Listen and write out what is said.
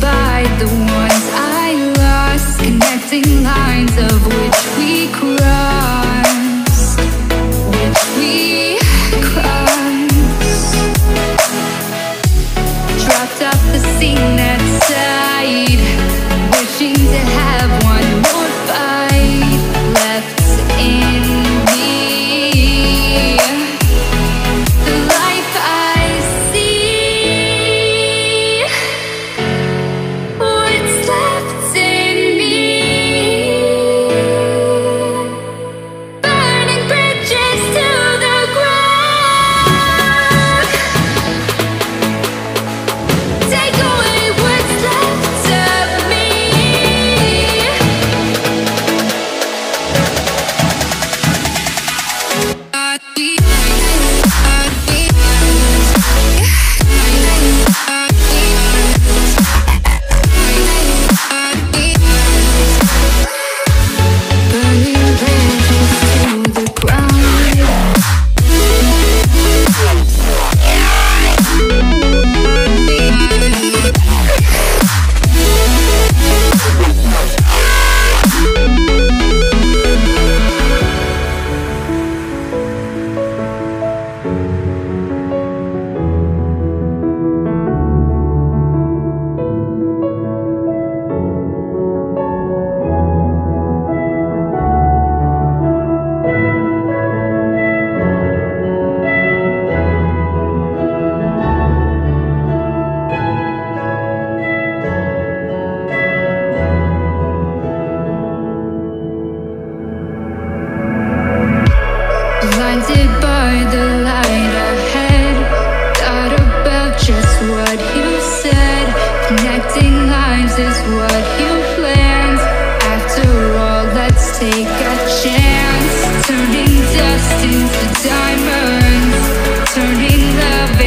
by the ones I lost Connecting lines of which we by the light ahead. Thought about just what you said. Connecting is what you planned. After all, let's take a chance. Turning dust into diamonds. Turning love